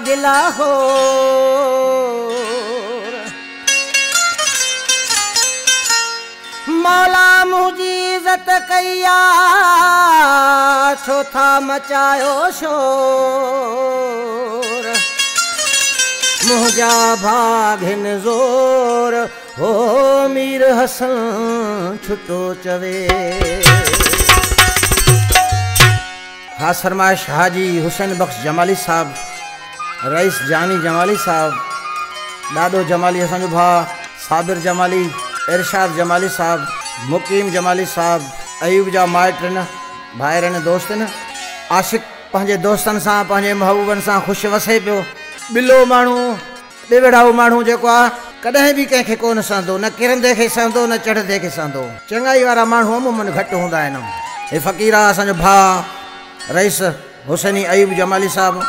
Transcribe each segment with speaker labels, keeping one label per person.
Speaker 1: पागला हो मौला मुंहिंजी इज़त कई आहे मचायो शोर मुंहिंजा भाॻिन ज़ोर हो मीर हसन छुटो चवे हा सरमाश हाजी हुसैन बख्श जमाली साहब रईस जानी जमाली साहिबु ॾाॾो जमाली असांजो भाउ साबिर जमाली इर्शाद जमाली साहबु मुक़ीम जमाली साहबु अयूब जा माइटनि ॿाहिरि दोस्तनि आशिक़ पंहिंजे दोस्तनि सां पंहिंजे महबूबनि सां ख़ुशि वसे पियो ॿिलो माण्हू ॿेवेड़ा माण्हू जेको आहे कॾहिं बि कंहिंखे कोन सहंदो न किरंदे खे सहंदो न चढ़ंदे खे सहंदो चङाई वारा माण्हू अमूमनि घटि हूंदा आहिनि हे फ़क़ीरा असांजो भाउ रईस हुसैनी अयूब जमाली साहबु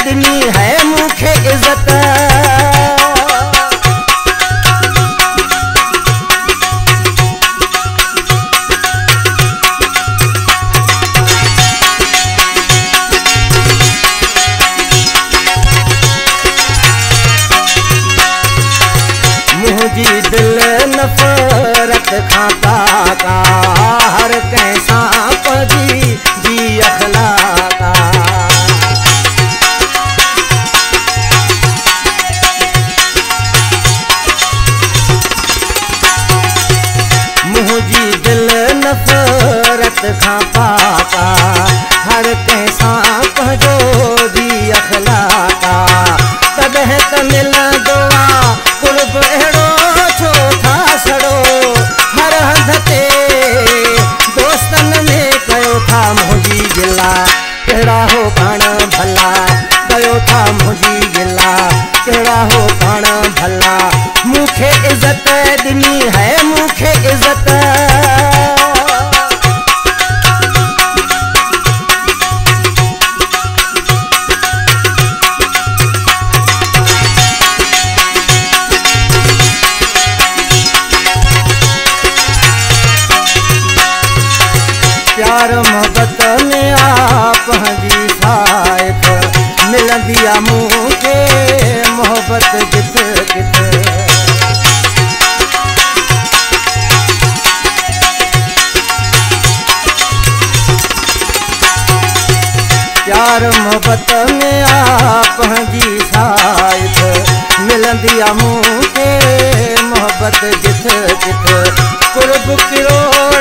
Speaker 1: आदमी है मुखे इज्जत दिल नफरत खाता सफरत खा पापा हर प्यार मोहब्बत में आप हजी साहिब मिल दिया मुझे मोहब्बत कित कित प्यार मोहब्बत में आप हजी साहिब मिल दिया मुझे मोहब्बत जित जित कुर्ब किरो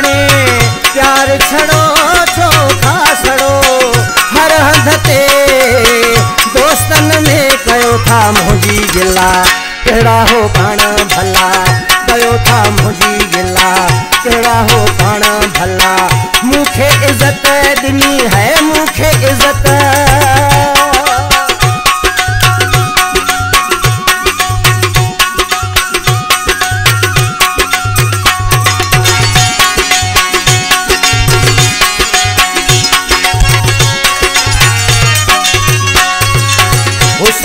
Speaker 1: दोस्तनि में कयो था मुंहिंजी गिला कहिड़ा हो खण भला कयो था मुंहिंजी गिला कहिड़ा हो खण भला मूंखे इज़त ॾिनी आहे मूंखे इज़त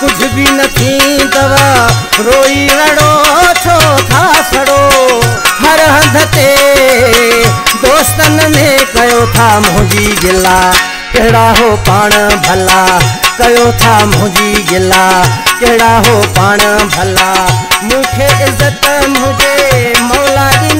Speaker 1: कुछ भी न था मुझी गिला केड़ा हो पान भला कयो था मुझी गिला केड़ा हो पान भला मुखे इज्जत मुझे मौला दी